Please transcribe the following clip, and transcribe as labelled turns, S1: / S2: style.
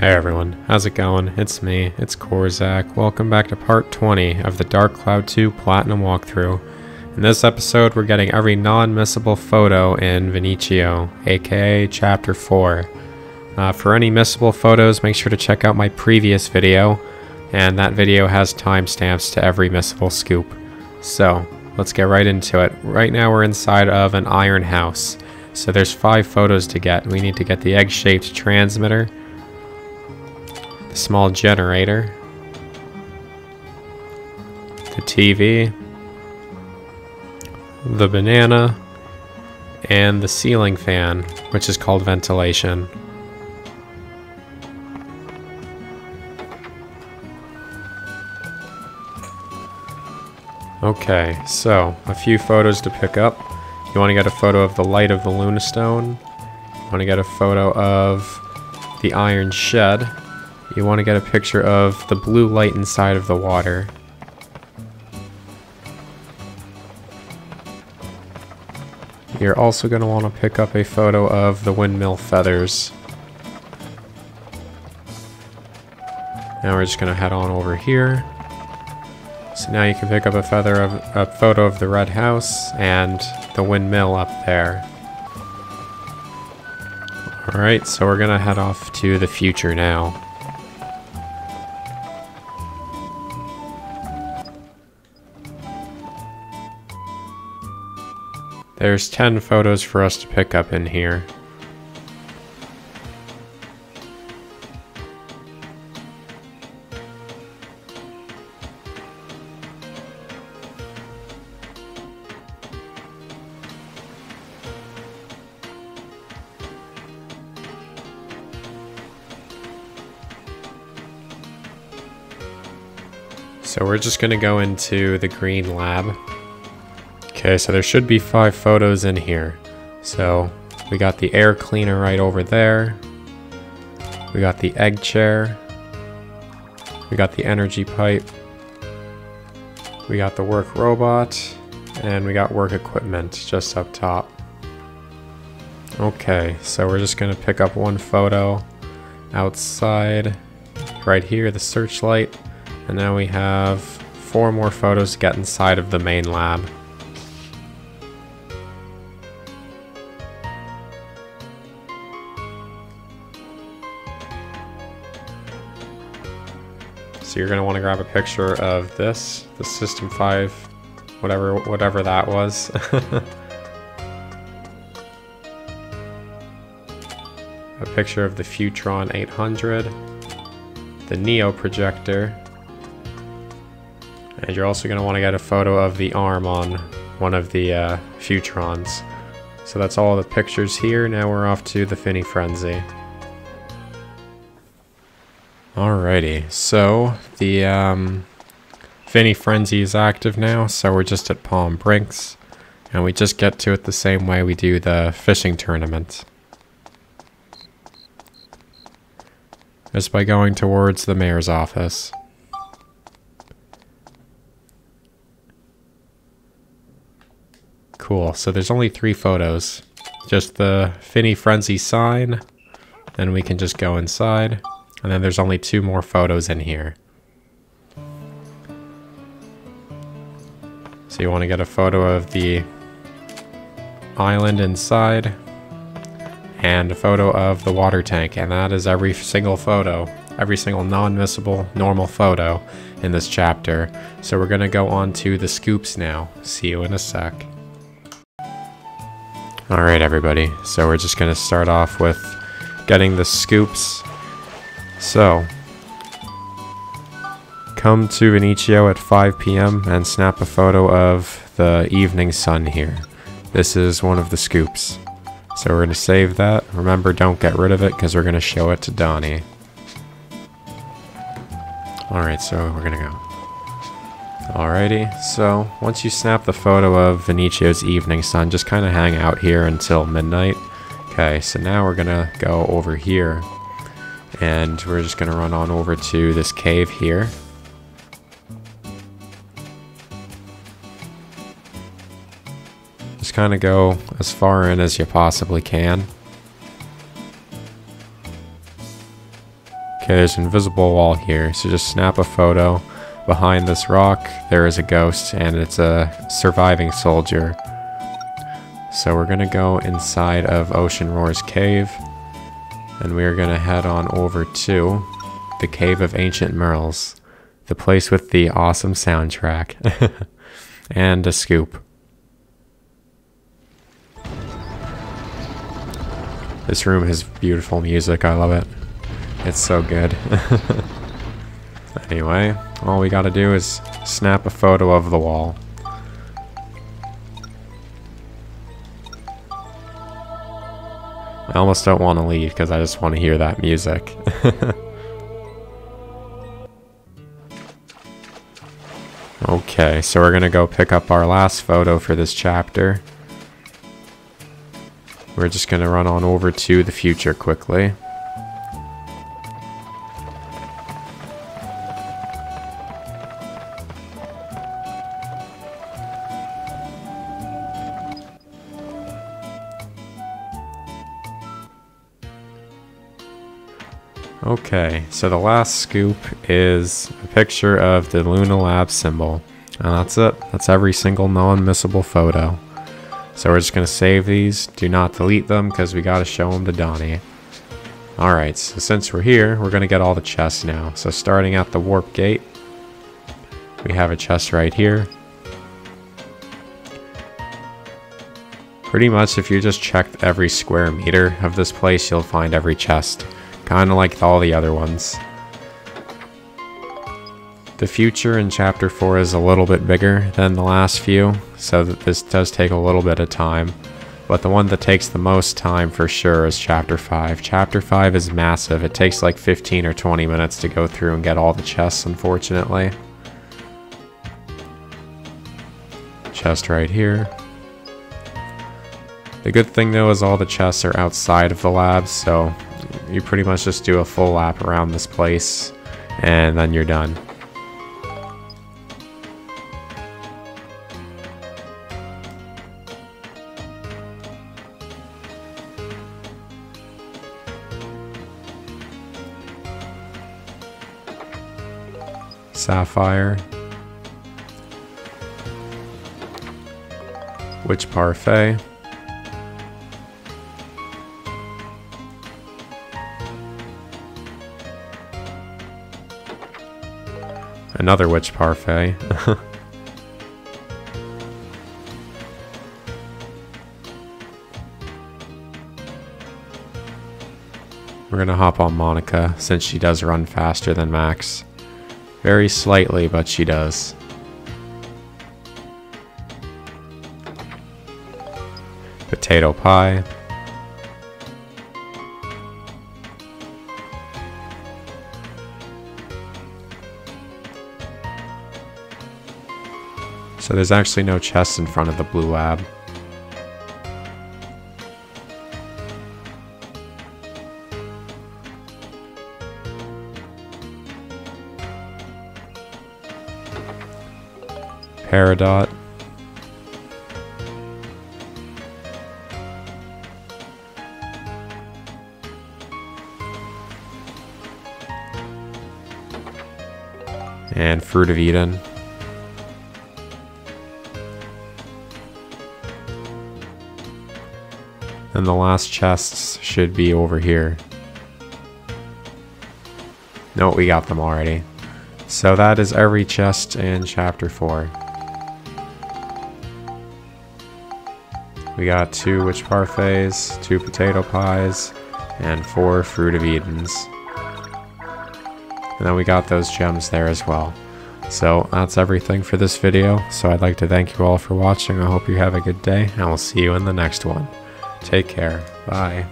S1: Hey everyone, how's it going? It's me, it's Korzak. Welcome back to part 20 of the Dark Cloud 2 Platinum walkthrough. In this episode, we're getting every non-missable photo in Veniccio, aka Chapter 4. Uh, for any missable photos, make sure to check out my previous video, and that video has timestamps to every missable scoop. So, let's get right into it. Right now we're inside of an iron house. So there's five photos to get. We need to get the egg-shaped transmitter, small generator, the TV, the banana, and the ceiling fan, which is called ventilation. Okay, so a few photos to pick up. You want to get a photo of the light of the Lunastone. You want to get a photo of the iron shed. You want to get a picture of the blue light inside of the water. You're also going to want to pick up a photo of the windmill feathers. Now we're just going to head on over here. So now you can pick up a feather of a photo of the red house and the windmill up there. Alright, so we're gonna head off to the future now. There's 10 photos for us to pick up in here. So we're just gonna go into the green lab. Okay, so there should be five photos in here. So we got the air cleaner right over there. We got the egg chair. We got the energy pipe. We got the work robot. And we got work equipment just up top. Okay, so we're just gonna pick up one photo outside. Right here, the searchlight. And now we have four more photos to get inside of the main lab. So you're gonna want to grab a picture of this, the System 5, whatever whatever that was. a picture of the Futron 800, the Neo projector, and you're also going to want to get a photo of the arm on one of the uh, Futrons. So that's all the pictures here. Now we're off to the Finny Frenzy. Alrighty, so the um, Finny Frenzy is active now, so we're just at Palm Brinks. And we just get to it the same way we do the fishing tournament. Just by going towards the mayor's office. Cool, so there's only three photos. Just the Finny Frenzy sign, then we can just go inside. And then there's only two more photos in here. So you want to get a photo of the island inside and a photo of the water tank and that is every single photo every single non-missable normal photo in this chapter so we're gonna go on to the scoops now see you in a sec Alright everybody, so we're just gonna start off with getting the scoops. So, come to Veniccio at 5 p.m. and snap a photo of the evening sun here. This is one of the scoops. So we're gonna save that. Remember, don't get rid of it because we're gonna show it to Donnie. Alright, so we're gonna go. Alrighty, so once you snap the photo of Veniccio's evening sun, just kind of hang out here until midnight. Okay, so now we're gonna go over here. And we're just gonna run on over to this cave here. Just kind of go as far in as you possibly can. Okay, there's an invisible wall here, so just snap a photo. Behind this rock, there is a ghost, and it's a surviving soldier. So we're gonna go inside of Ocean Roar's cave, and we are gonna head on over to the Cave of Ancient Murals, the place with the awesome soundtrack, and a scoop. This room has beautiful music, I love it. It's so good. anyway, all we gotta do is snap a photo of the wall. I almost don't want to leave because I just want to hear that music. okay, so we're gonna go pick up our last photo for this chapter. We're just gonna run on over to the future quickly. Okay, so the last scoop is a picture of the Luna Lab symbol. And that's it. That's every single non-missable photo. So we're just going to save these. Do not delete them because we got to show them to Donnie. Alright, so since we're here, we're going to get all the chests now. So starting at the warp gate, we have a chest right here. Pretty much if you just checked every square meter of this place, you'll find every chest. Kind of like all the other ones. The future in Chapter 4 is a little bit bigger than the last few, so that this does take a little bit of time. But the one that takes the most time for sure is Chapter 5. Chapter 5 is massive. It takes like 15 or 20 minutes to go through and get all the chests, unfortunately. Chest right here. The good thing though is all the chests are outside of the lab, so you pretty much just do a full lap around this place and then you're done. Sapphire. Witch Parfait. Another witch parfait. We're gonna hop on Monica, since she does run faster than Max. Very slightly, but she does. Potato pie. So there's actually no chest in front of the blue lab. Peridot. And Fruit of Eden. And the last chests should be over here. No, we got them already. So that is every chest in chapter 4. We got two witch parfaits, two potato pies, and four fruit of Edens. And then we got those gems there as well. So that's everything for this video. So I'd like to thank you all for watching. I hope you have a good day, and we'll see you in the next one. Take care. Bye.